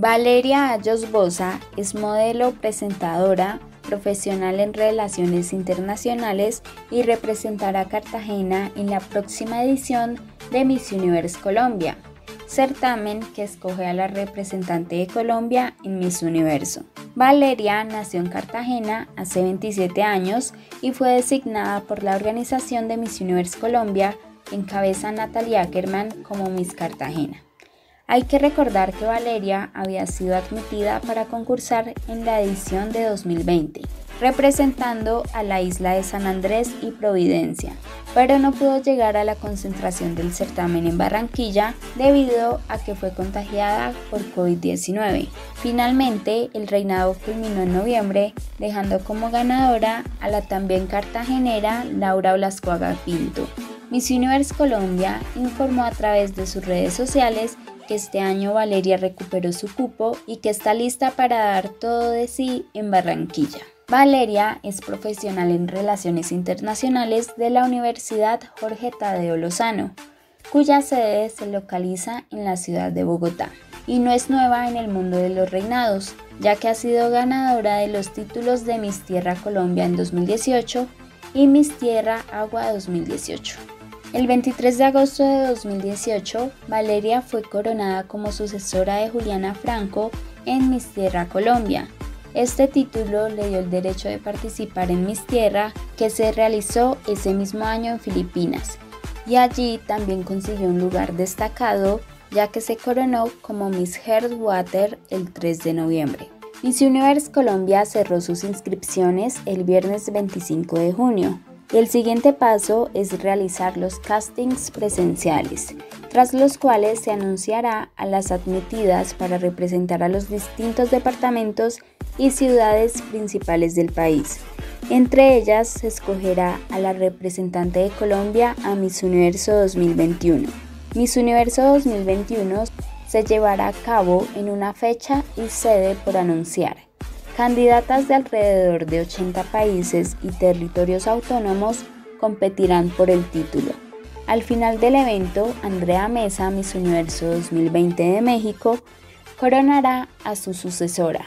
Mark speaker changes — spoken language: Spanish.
Speaker 1: Valeria Ayos Bosa es modelo, presentadora, profesional en relaciones internacionales y representará a Cartagena en la próxima edición de Miss Universe Colombia, certamen que escoge a la representante de Colombia en Miss Universo. Valeria nació en Cartagena hace 27 años y fue designada por la organización de Miss Universe Colombia en cabeza Natalia Ackerman como Miss Cartagena. Hay que recordar que Valeria había sido admitida para concursar en la edición de 2020, representando a la isla de San Andrés y Providencia, pero no pudo llegar a la concentración del certamen en Barranquilla debido a que fue contagiada por COVID-19. Finalmente, el reinado culminó en noviembre, dejando como ganadora a la también cartagenera Laura Blascuaga Pinto. Miss Universe Colombia informó a través de sus redes sociales que este año Valeria recuperó su cupo y que está lista para dar todo de sí en Barranquilla. Valeria es profesional en Relaciones Internacionales de la Universidad Jorge Tadeo Lozano, cuya sede se localiza en la ciudad de Bogotá. Y no es nueva en el mundo de los reinados, ya que ha sido ganadora de los títulos de Miss Tierra Colombia en 2018 y Miss Tierra Agua 2018. El 23 de agosto de 2018, Valeria fue coronada como sucesora de Juliana Franco en Miss Tierra Colombia. Este título le dio el derecho de participar en Miss Tierra, que se realizó ese mismo año en Filipinas, y allí también consiguió un lugar destacado, ya que se coronó como Miss Water el 3 de noviembre. Miss Universe Colombia cerró sus inscripciones el viernes 25 de junio. El siguiente paso es realizar los castings presenciales, tras los cuales se anunciará a las admitidas para representar a los distintos departamentos y ciudades principales del país. Entre ellas se escogerá a la representante de Colombia a Miss Universo 2021. Miss Universo 2021 se llevará a cabo en una fecha y sede por anunciar. Candidatas de alrededor de 80 países y territorios autónomos competirán por el título. Al final del evento, Andrea Mesa, Miss Universo 2020 de México, coronará a su sucesora.